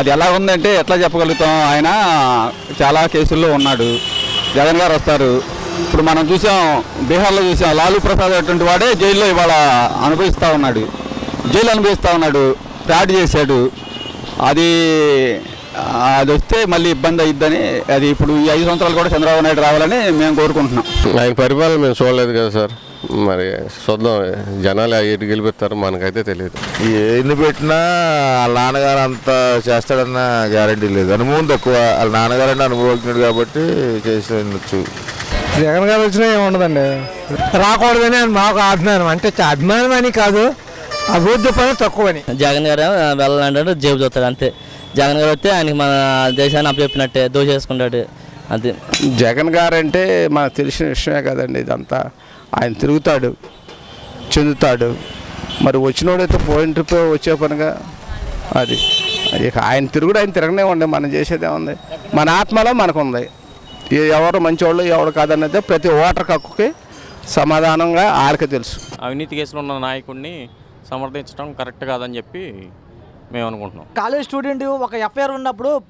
అది ఎలా ఉందంటే ఎట్లా చెప్పగలుగుతాం? ఆయన చాలా కేసుల్లో ఉన్నాడు. జగన్ గారు వస్తారు. ఇప్పుడు మనం చూసాం బీహార్లో చూసాం లాలూ ప్రసాద్ అటువంటి వాడే జైల్లో ఇవాళ అనుభవిస్తూ ఉన్నాడు. జైలు అనుభవిస్తూ ఉన్నాడు. ఫ్రాడ్ చేశాడు. అది అది వస్తే మళ్ళీ ఇబ్బంది అయ్యిద్దని అది ఇప్పుడు ఈ ఐదు సంవత్సరాలు కూడా చంద్రబాబు నాయుడు రావాలని మేము కోరుకుంటున్నాం. ఆయన పరిపాలన మేము చూడలేదు కదా సార్. మరి చూద్దాం. జనాలు ఎటు గెలిపిస్తారు మనకైతే తెలియదు. ఎన్ని పెట్టినా వాళ్ళ నాన్నగారు అంత చేస్తాడన్న గ్యారంటీ లేదు. అనుభవం తక్కువ. వాళ్ళ నాన్నగారు అంటే అనుభవజ్ఞుడు కాబట్టి చేసి ఉండొచ్చు జగన్ గారు వచ్చినా ఏముండదండి? రాకూడదని అని మాకు అభిమానం. అంటే అభిమానం అని కాదు అభివృద్ధి పని తక్కువని. జగన్ గారు వెళ్ళాలంటాడు జేబు చూస్తాడు అంతే. జగన్ గారు వస్తే ఆయనకి మన దేశాన్ని అప్పచెప్పినట్టే దోచేసుకుంటాడు అంతే. జగన్ గారు అంటే మనకు తెలిసిన విషయమే కదండి ఇదంతా. ఆయన తిరుగుతాడు చెందుతాడు. మరి వచ్చినోడైతే పోయిన ట్రిప్ వచ్చే పనిగా? అది. ఇక ఆయన తిరుగుడు ఆయన తిరగనే ఉండే మనం చేసేది ఏముంది? మన ఆత్మలో మనకు ఉంది ఏ- ఎవరు మంచివాళ్ళు ఎవరు కాదన్నది ప్రతి ఓటర్ హక్కుకి సమాధానంగా ఆడికి తెలుసు. అవినీతి కేసులో ఉన్న నాయకుడిని సమర్థించడం కరెక్ట్ కాదని చెప్పి మేము అనుకుంటున్నాం. కాలేజ్ స్టూడెంట్ ఒక ఎఫ్ఐఆర్ ఉన్నప్పుడు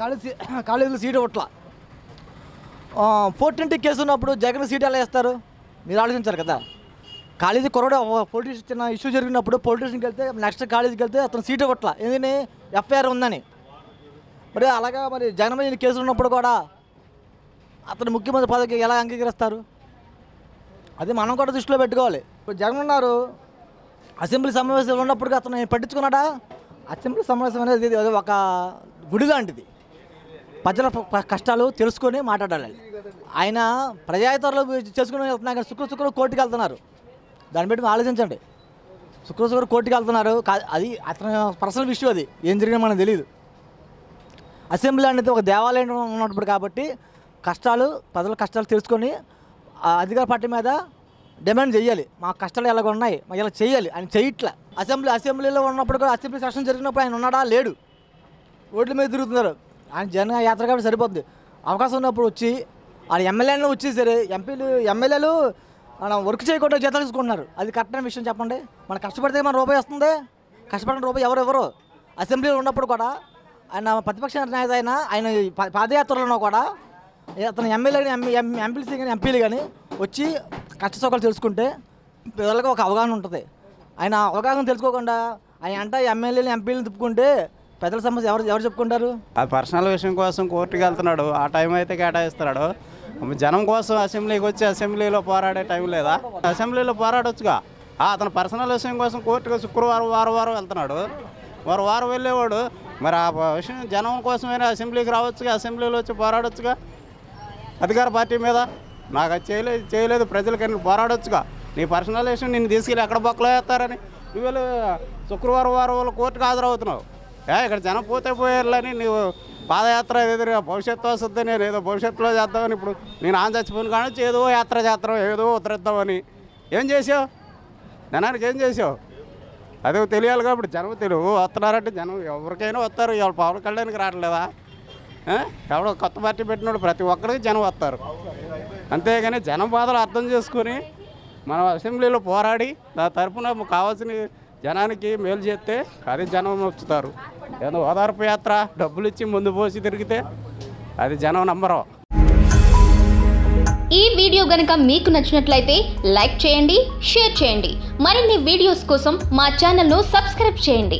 కాలేజ్ కాలేజీలో సీట్ ఇవ్వట్లా. ఫోర్ ట్వంటీ కేసు ఉన్నప్పుడు జగన్ సీట్ ఎలా ఇస్తారు మీరు ఆలోచించారు కదా. కాలేజీ కొరడ పోలీస్ చిన్న ఇష్యూ జరిగినప్పుడు పొలిటీషన్కి వెళ్తే నెక్స్ట్ కాలేజీకి వెళ్తే అతను సీట్ ఇవ్వట్లా ఎందుకని? ఎఫ్ఐఆర్ ఉందని. మరి అలాగా మరి జగన్ కేసులు ఉన్నప్పుడు కూడా అతను ముఖ్యమంత్రి పదవికి ఎలా అంగీకరిస్తారు? అది మనం కూడా దృష్టిలో పెట్టుకోవాలి. ఇప్పుడు జగన్ ఉన్నారు అసెంబ్లీ సమావేశాలు ఉన్నప్పుడు అతను పట్టించుకున్నాడా? అసెంబ్లీ సమావేశం అనేది ఇది ఒక గుడి లాంటిది. ప్రజల కష్టాలు తెలుసుకొని మాట్లాడాలి. ఆయన ప్రజాహితాలు చేసుకుని వెళ్తున్నారు కానీ శుక్ర శుక్ర కోర్టుకి వెళ్తున్నారు. దాన్ని బట్టి ఆలోచించండి. శుక్ర శుక్ర కోర్టుకి వెళ్తున్నారు. అది అతని పర్సనల్ విషయం అది. ఏం జరిగినా మనకు తెలియదు అసెంబ్లీ అనేది ఒక దేవాలయం ఉన్నప్పుడు కాబట్టి కష్టాలు ప్రజల కష్టాలు తెలుసుకొని అధికార పార్టీ మీద డిమాండ్ చేయాలి. మా కష్టాలు ఎలాగ ఉన్నాయి? మా ఇలా చేయాలి? ఆయన చేయట్లే. అసెంబ్లీ అసెంబ్లీలో ఉన్నప్పుడు కూడా అసెంబ్లీ సెషన్ జరిగినప్పుడు ఆయన ఉన్నాడా? లేడు. ఓట్ల మీద తిరుగుతున్నారు. ఆయన జన యాత్ర కాబట్టి సరిపోద్ది. అవకాశం ఉన్నప్పుడు వచ్చి వాళ్ళు ఎమ్మెల్యేలు వచ్చేసారు. ఎంపీలు ఎమ్మెల్యేలు మనం వర్క్ చేయకుండా జీతాలు తీసుకుంటున్నారు. అది కరెక్ట్ అయిన విషయం చెప్పండి. మనం కష్టపడితే మన రూపాయి వస్తుంది? కష్టపడిన రూపాయి ఎవరు ఎవరు అసెంబ్లీలో ఉన్నప్పుడు కూడా ఆయన ప్రతిపక్ష నేత అయినా ఆయన ఈ పాదయాత్రలో కూడా అతను ఎమ్మెల్యే కానీ ఎంపీసీ కానీ ఎంపీలు కానీ వచ్చి కష్ట సుఖాలు తెలుసుకుంటే పిల్లలకు ఒక అవగాహన ఉంటుంది. ఆయన అవగాహన తెలుసుకోకుండా ఆయన అంట ఎమ్మెల్యేలు ఎంపీలు తిప్పుకుంటే పెద్దల సమస్య ఎవరు ఎవరు చెప్పుకుంటారు? ఆ పర్సనల్ విషయం కోసం కోర్టుకి వెళ్తున్నాడు ఆ టైం అయితే కేటాయిస్తున్నాడు. జనం కోసం అసెంబ్లీకి వచ్చి అసెంబ్లీలో పోరాడే టైం లేదా? అసెంబ్లీలో పోరాడొచ్చుగా? అతను పర్సనల్ విషయం కోసం కోర్టుకు శుక్రవారం వారం వారం వెళ్తున్నాడు. వారు వారం వెళ్ళేవాడు. మరి ఆ విషయం జనం కోసమైనా అసెంబ్లీకి రావచ్చుగా? అసెంబ్లీలో వచ్చి పోరాడొచ్చుగా? అధికార పార్టీ మీద? నాకు అది చేయలేదు. చేయలేదు ప్రజలకని పోరాడొచ్చుగా? నీ పర్సనల్ విషయం నిన్ను తీసుకెళ్ళి ఎక్కడ బొక్కలో వేస్తారని? ఇవాళ శుక్రవారం వారం వాళ్ళు కోర్టుకు హాజరవుతున్నావు. ఇక్కడ జనం పోతే పోయారులని నువ్వు పాదయాత్ర ఎదురుగా భవిష్యత్తు వస్తుంది నేను ఏదో భవిష్యత్తులో చేద్దామని ఇప్పుడు నేను ఆన్ చచ్చిపోయిన కానీ ఏదో యాత్ర చేస్తాం ఏదో ఉత్తరిద్దామని. ఏం చేసావు? జనానికి ఏం చేసావు? అదే తెలియాలి కాబట్టి జనం తెలుగు వస్తున్నారంటే జనం ఎవరికైనా వస్తారు. ఇవాళ పవన్ కళ్యాణ్కి రావట్లేదా? ఎవడో కొత్త పార్టీ పెట్టినోడు ప్రతి ఒక్కరికి జనం వస్తారు. అంతేగాని జనం బాధలు అర్థం చేసుకొని మనం అసెంబ్లీలో పోరాడి దాని తరఫున కావాల్సిన జనానికి మేలు చేస్తే అది జనం నొచ్చుతారు ఏదో ఓదార్పు యాత్ర డబ్బులు ఇచ్చి ముందు పోసి తిరిగితే అది జనం నమ్మరు. ఈ వీడియో గనుక మీకు నచ్చినట్లయితే లైక్ చేయండి షేర్ చేయండి. మరిన్ని వీడియోస్ కోసం మా ఛానల్ను సబ్స్క్రైబ్ చేయండి.